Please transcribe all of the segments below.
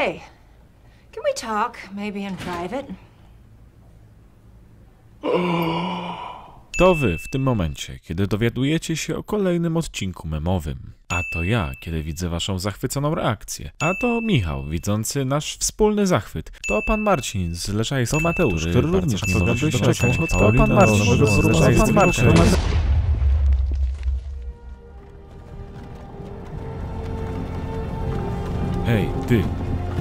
Hey, can we talk, maybe in private? To wy w tym momencie, kiedy dowiadujecie się o kolejnym odcinku memowym. A to ja, kiedy widzę waszą zachwyconą reakcję. A to Michał, widzący nasz wspólny zachwyt. To pan Marcin z Leszajska, to Mateusz, który, również nie może się doczekać. To pan Marcin z Leszajska, to pan Marcin. Hej, ty,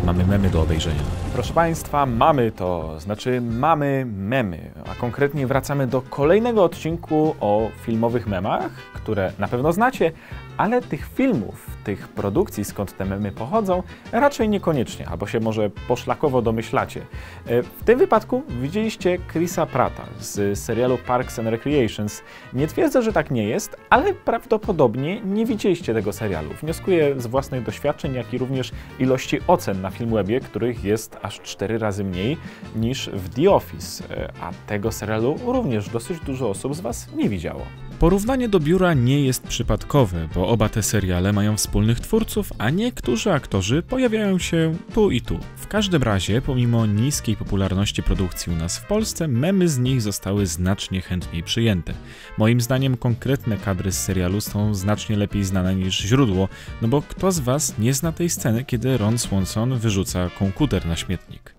mamy memy do obejrzenia. Proszę Państwa, mamy to, znaczy mamy memy, a konkretnie wracamy do kolejnego odcinku o filmowych memach, które na pewno znacie, ale tych filmów, tych produkcji, skąd te memy pochodzą, raczej niekoniecznie, albo się może poszlakowo domyślacie. E, w tym wypadku widzieliście Chrisa Prata z serialu Parks and Recreations. Nie twierdzę, że tak nie jest, ale prawdopodobnie nie widzieliście tego serialu. Wnioskuję z własnych doświadczeń, jak i również ilości ocen na Filmwebie, których jest aż cztery razy mniej niż w The Office, e, a tego serialu również dosyć dużo osób z Was nie widziało. Porównanie do biura nie jest przypadkowe, bo oba te seriale mają wspólnych twórców, a niektórzy aktorzy pojawiają się tu i tu. W każdym razie, pomimo niskiej popularności produkcji u nas w Polsce, memy z nich zostały znacznie chętniej przyjęte. Moim zdaniem konkretne kadry z serialu są znacznie lepiej znane niż źródło, no bo kto z was nie zna tej sceny, kiedy Ron Swanson wyrzuca komputer na śmietnik?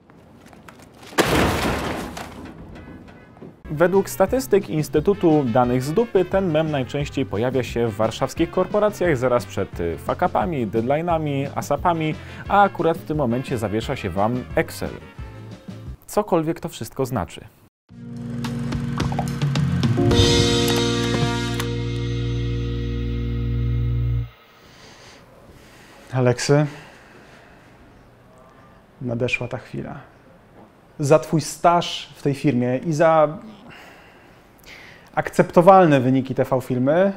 Według statystyk Instytutu Danych z Dupy ten mem najczęściej pojawia się w warszawskich korporacjach zaraz przed y, fuck-upami, deadline'ami, asapami, a akurat w tym momencie zawiesza się Wam Excel. Cokolwiek to wszystko znaczy. Aleksy, nadeszła ta chwila. Za Twój staż w tej firmie i za akceptowalne wyniki TV Filmy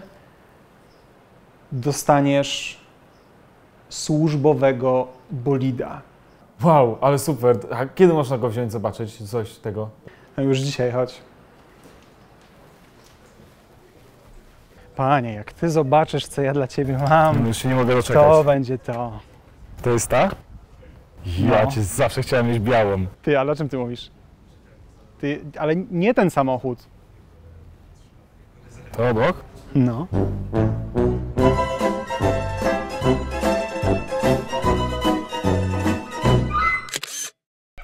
dostaniesz służbowego bolida. Wow, ale super. A kiedy można go wziąć, zobaczyć coś tego? No już dzisiaj, chodź. Panie, jak Ty zobaczysz, co ja dla Ciebie mam, Już się nie mogę to będzie to. To jest ta? Ja cię zawsze chciałem mieć białą. Ty, ale o czym Ty mówisz? Ty, ale nie ten samochód. To obok? No.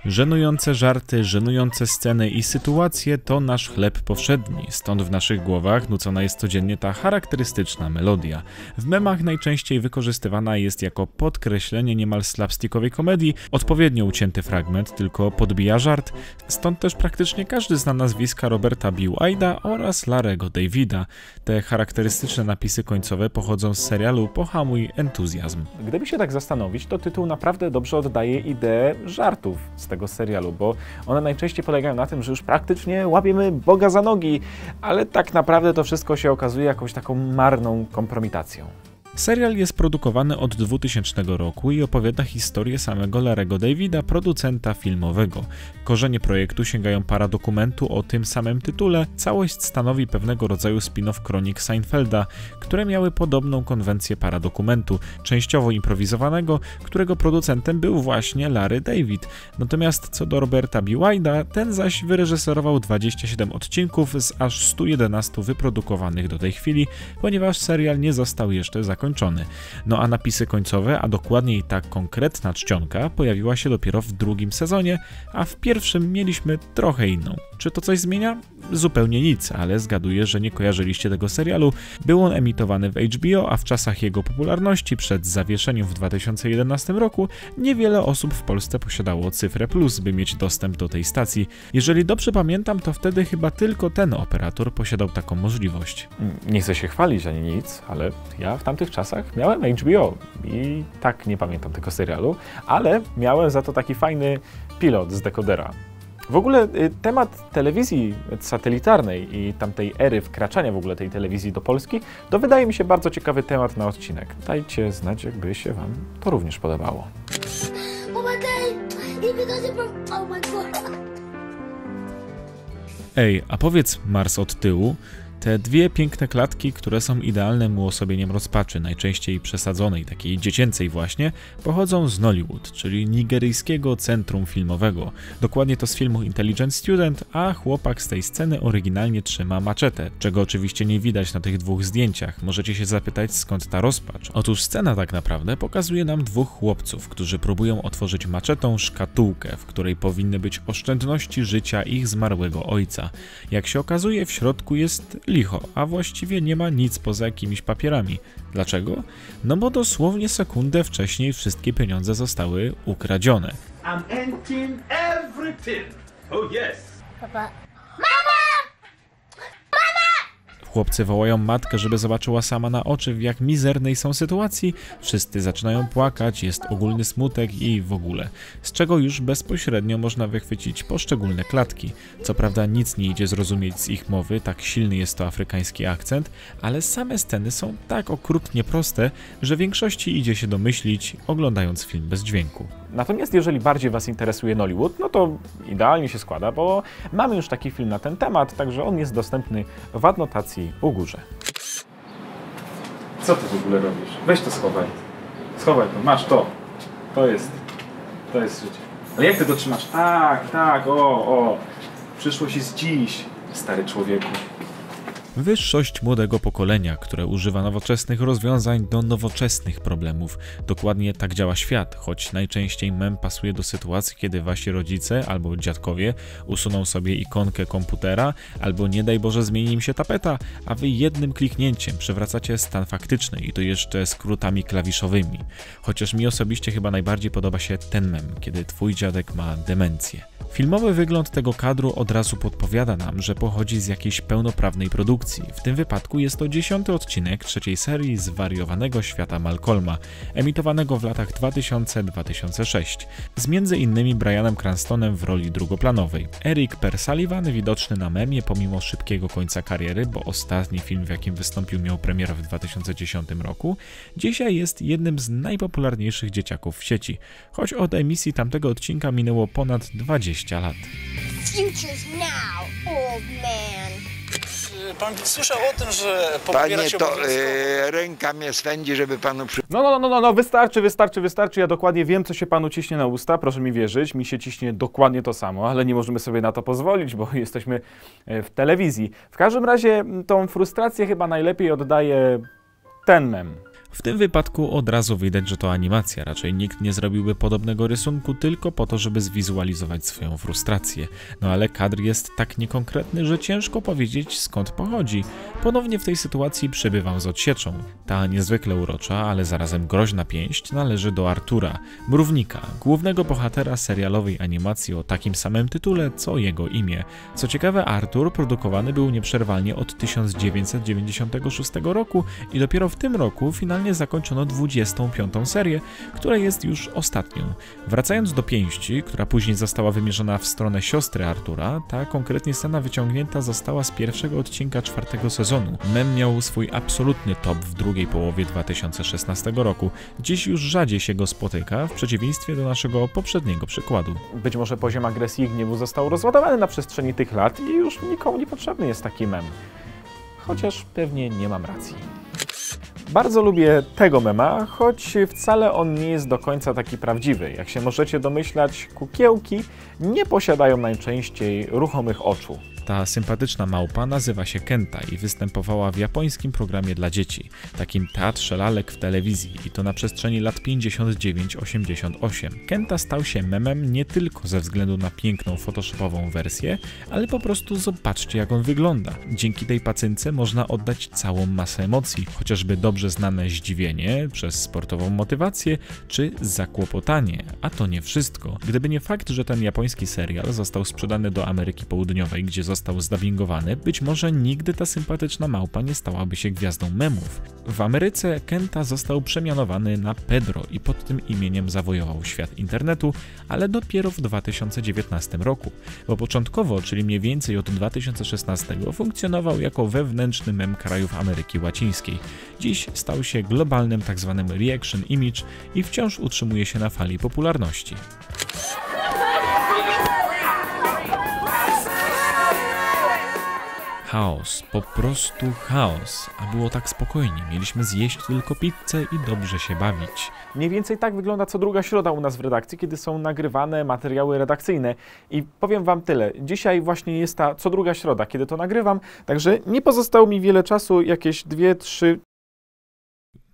Żenujące żarty, żenujące sceny i sytuacje to nasz chleb powszedni, stąd w naszych głowach nucona jest codziennie ta charakterystyczna melodia. W memach najczęściej wykorzystywana jest jako podkreślenie niemal slapstickowej komedii, odpowiednio ucięty fragment tylko podbija żart, stąd też praktycznie każdy zna nazwiska Roberta B. Wida oraz Larego Davida. Te charakterystyczne napisy końcowe pochodzą z serialu Pohamuj entuzjazm. Gdyby się tak zastanowić, to tytuł naprawdę dobrze oddaje ideę żartów z tego serialu, bo one najczęściej polegają na tym, że już praktycznie łapiemy Boga za nogi, ale tak naprawdę to wszystko się okazuje jakąś taką marną kompromitacją. Serial jest produkowany od 2000 roku i opowiada historię samego Larego Davida, producenta filmowego. Korzenie projektu sięgają paradokumentu o tym samym tytule. Całość stanowi pewnego rodzaju spin-off kronik Seinfelda, które miały podobną konwencję paradokumentu, częściowo improwizowanego, którego producentem był właśnie Larry David. Natomiast co do Roberta B. Wida, ten zaś wyreżyserował 27 odcinków z aż 111 wyprodukowanych do tej chwili, ponieważ serial nie został jeszcze zakończony. No a napisy końcowe, a dokładniej ta konkretna czcionka, pojawiła się dopiero w drugim sezonie, a w pierwszym mieliśmy trochę inną. Czy to coś zmienia? Zupełnie nic, ale zgaduję, że nie kojarzyliście tego serialu. Był on emitowany w HBO, a w czasach jego popularności przed zawieszeniem w 2011 roku niewiele osób w Polsce posiadało cyfrę plus, by mieć dostęp do tej stacji. Jeżeli dobrze pamiętam, to wtedy chyba tylko ten operator posiadał taką możliwość. Nie chcę się chwalić ani nic, ale ja w tamtych czasach miałem HBO i tak nie pamiętam tego serialu, ale miałem za to taki fajny pilot z dekodera. W ogóle y, temat telewizji satelitarnej i tamtej ery wkraczania w ogóle tej telewizji do Polski, to wydaje mi się bardzo ciekawy temat na odcinek. Dajcie znać, jakby się Wam to również podobało. Ej, a powiedz Mars od tyłu, Te dwie piękne klatki, które są idealnym uosobieniem rozpaczy, najczęściej przesadzonej, takiej dziecięcej właśnie, pochodzą z Nollywood, czyli nigeryjskiego centrum filmowego. Dokładnie to z filmu Intelligent Student, a chłopak z tej sceny oryginalnie trzyma maczetę, czego oczywiście nie widać na tych dwóch zdjęciach. Możecie się zapytać skąd ta rozpacz. Otóż scena tak naprawdę pokazuje nam dwóch chłopców, którzy próbują otworzyć maczetą szkatułkę, w której powinny być oszczędności życia ich zmarłego ojca. Jak się okazuje, w środku jest licho, a właściwie nie ma nic poza jakimiś papierami. Dlaczego? No bo dosłownie sekundę wcześniej wszystkie pieniądze zostały ukradzione. I'm emptying everything. Oh yes. Papa. Chłopcy wołają matkę, żeby zobaczyła sama na oczy, w jak mizernej są sytuacji. Wszyscy zaczynają płakać, jest ogólny smutek i w ogóle. Z czego już bezpośrednio można wychwycić poszczególne klatki. Co prawda nic nie idzie zrozumieć z ich mowy, tak silny jest to afrykański akcent, ale same sceny są tak okrutnie proste, że większości idzie się domyślić, oglądając film bez dźwięku. Natomiast jeżeli bardziej Was interesuje Nollywood, no to idealnie się składa, bo mamy już taki film na ten temat, także on jest dostępny w adnotacji u górze. Co ty w ogóle robisz? Weź to schowaj. Schowaj to, masz to. To jest, to jest życie. Ale jak ty to trzymasz? Tak, tak, o, o. Przyszłość jest dziś, stary człowieku. Wyższość młodego pokolenia, które używa nowoczesnych rozwiązań do nowoczesnych problemów. Dokładnie tak działa świat, choć najczęściej mem pasuje do sytuacji, kiedy wasi rodzice albo dziadkowie usuną sobie ikonkę komputera, albo nie daj Boże zmieni im się tapeta, a wy jednym kliknięciem przewracacie stan faktyczny i to jeszcze skrótami klawiszowymi. Chociaż mi osobiście chyba najbardziej podoba się ten mem, kiedy twój dziadek ma demencję. Filmowy wygląd tego kadru od razu podpowiada nam, że pochodzi z jakiejś pełnoprawnej produkcji. W tym wypadku jest to dziesiąty odcinek trzeciej serii zwariowanego świata Malcolma, emitowanego w latach 2000-2006, z między innymi Brianem Cranstonem w roli drugoplanowej. Eric Persullivan, widoczny na memie pomimo szybkiego końca kariery, bo ostatni film w jakim wystąpił miał premierę w 2010 roku, dzisiaj jest jednym z najpopularniejszych dzieciaków w sieci, choć od emisji tamtego odcinka minęło ponad 20 lat. Future's now, old man. Pan słyszał o tym, że Panie, to obowiązkowo... y, ręka mnie swędzi, żeby panu przy... No, no, no, no, no, wystarczy, wystarczy, wystarczy. Ja dokładnie wiem, co się panu ciśnie na usta, proszę mi wierzyć. Mi się ciśnie dokładnie to samo, ale nie możemy sobie na to pozwolić, bo jesteśmy e, w telewizji. W każdym razie tą frustrację chyba najlepiej oddaje ten mem. W tym wypadku od razu widać, że to animacja. Raczej nikt nie zrobiłby podobnego rysunku tylko po to, żeby zwizualizować swoją frustrację. No ale kadr jest tak niekonkretny, że ciężko powiedzieć skąd pochodzi. Ponownie w tej sytuacji przybywam z odsieczą. Ta niezwykle urocza, ale zarazem groźna pięść należy do Artura, mrównika, głównego bohatera serialowej animacji o takim samym tytule co jego imię. Co ciekawe, Artur produkowany był nieprzerwalnie od 1996 roku i dopiero w tym roku finalnie zakończono 25. serię, która jest już ostatnią. Wracając do pięści, która później została wymierzona w stronę siostry Artura, ta konkretnie scena wyciągnięta została z pierwszego odcinka czwartego sezonu. Mem miał swój absolutny top w drugiej połowie 2016 roku. Dziś już rzadziej się go spotyka, w przeciwieństwie do naszego poprzedniego przykładu. Być może poziom agresji i gniewu został rozładowany na przestrzeni tych lat i już nikomu niepotrzebny jest taki mem. Chociaż pewnie nie mam racji. Bardzo lubię tego mema, choć wcale on nie jest do końca taki prawdziwy. Jak się możecie domyślać, kukiełki nie posiadają najczęściej ruchomych oczu. Ta sympatyczna małpa nazywa się Kenta i występowała w japońskim programie dla dzieci, takim teatrze lalek w telewizji i to na przestrzeni lat 59-88. Kenta stał się memem nie tylko ze względu na piękną photoshopową wersję, ale po prostu zobaczcie jak on wygląda. Dzięki tej pacynce można oddać całą masę emocji, chociażby dobrze znane zdziwienie przez sportową motywację czy zakłopotanie, a to nie wszystko. Gdyby nie fakt, że ten japoński serial został sprzedany do Ameryki Południowej, gdzie został zdubbingowany, być może nigdy ta sympatyczna małpa nie stałaby się gwiazdą memów. W Ameryce Kenta został przemianowany na Pedro i pod tym imieniem zawojował świat internetu, ale dopiero w 2019 roku, bo początkowo, czyli mniej więcej od 2016, funkcjonował jako wewnętrzny mem krajów Ameryki Łacińskiej. Dziś stał się globalnym tzw. reaction image i wciąż utrzymuje się na fali popularności. Chaos, po prostu chaos, a było tak spokojnie. Mieliśmy zjeść tylko pizzę i dobrze się bawić. Mniej więcej tak wygląda co druga środa u nas w redakcji, kiedy są nagrywane materiały redakcyjne. I powiem Wam tyle. Dzisiaj właśnie jest ta co druga środa, kiedy to nagrywam, także nie pozostało mi wiele czasu, jakieś dwie, trzy,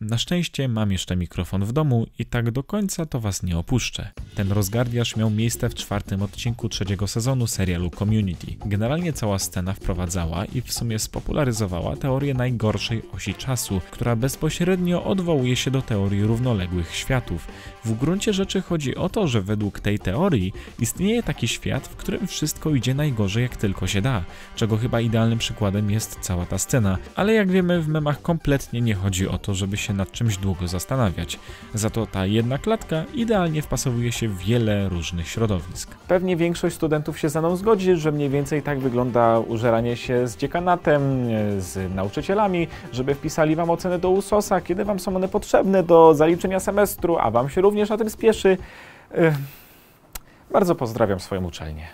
Na szczęście mam jeszcze mikrofon w domu i tak do końca to was nie opuszczę. Ten rozgardiaż miał miejsce w czwartym odcinku trzeciego sezonu serialu Community. Generalnie cała scena wprowadzała i w sumie spopularyzowała teorię najgorszej osi czasu, która bezpośrednio odwołuje się do teorii równoległych światów. W gruncie rzeczy chodzi o to, że według tej teorii istnieje taki świat, w którym wszystko idzie najgorzej jak tylko się da, czego chyba idealnym przykładem jest cała ta scena, ale jak wiemy w memach kompletnie nie chodzi o to, żeby się nad czymś długo zastanawiać. Za to ta jedna klatka idealnie wpasowuje się w wiele różnych środowisk. Pewnie większość studentów się ze mną zgodzi, że mniej więcej tak wygląda użeranie się z dziekanatem, z nauczycielami, żeby wpisali wam oceny do USOS-a, kiedy wam są one potrzebne do zaliczenia semestru, a wam się również na tym spieszy. Bardzo pozdrawiam swoją uczelnię.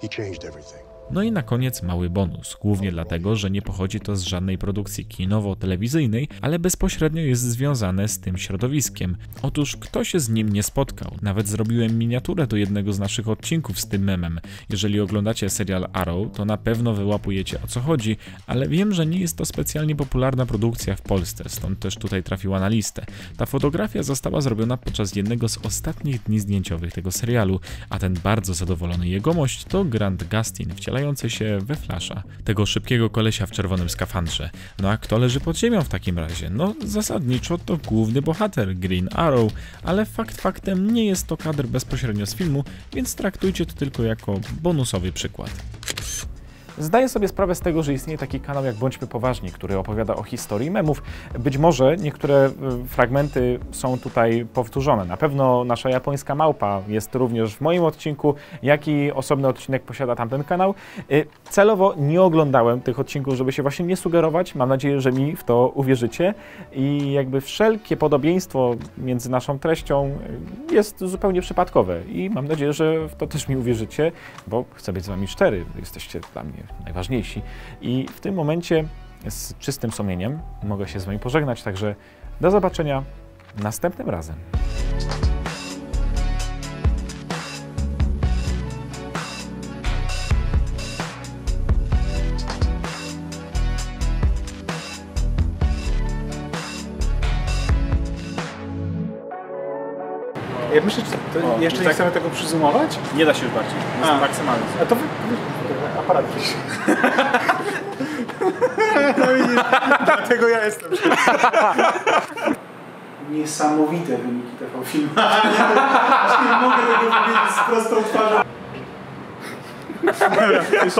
He changed everything. No i na koniec mały bonus, głównie dlatego, że nie pochodzi to z żadnej produkcji kinowo-telewizyjnej, ale bezpośrednio jest związane z tym środowiskiem. Otóż kto się z nim nie spotkał? Nawet zrobiłem miniaturę do jednego z naszych odcinków z tym memem. Jeżeli oglądacie serial Arrow, to na pewno wyłapujecie o co chodzi, ale wiem, że nie jest to specjalnie popularna produkcja w Polsce, stąd też tutaj trafiła na listę. Ta fotografia została zrobiona podczas jednego z ostatnich dni zdjęciowych tego serialu, a ten bardzo zadowolony jegomość to Grant Gustin, wcielający się we Flasha, tego szybkiego kolesia w czerwonym skafandrze. No a kto leży pod ziemią w takim razie? No zasadniczo to główny bohater, Green Arrow, ale fakt faktem nie jest to kadr bezpośrednio z filmu, więc traktujcie to tylko jako bonusowy przykład. Zdaję sobie sprawę z tego, że istnieje taki kanał jak Bądźmy Poważni, który opowiada o historii memów. Być może niektóre y, fragmenty są tutaj powtórzone. Na pewno nasza japońska małpa jest również w moim odcinku, jak i osobny odcinek posiada tamten kanał. Y, Celowo nie oglądałem tych odcinków, żeby się właśnie nie sugerować. Mam nadzieję, że mi w to uwierzycie. I jakby wszelkie podobieństwo między naszą treścią y, jest zupełnie przypadkowe. I mam nadzieję, że w to też mi uwierzycie, bo chcę być z Wami szczery. Jesteście dla mnie najważniejsi. I w tym momencie z czystym sumieniem mogę się z Wami pożegnać. Także do zobaczenia następnym razem. Ja myślę, że to jeszcze nie chcemy tego przyzumować? Nie da się już bardziej. Jest A. maksymalny. A to wy... aparat gdzieś. no widzisz, dlatego ja jestem. Niesamowite wyniki tego filmu. nie mogę tego powiedzieć z prostą twarzą. Dobra, już.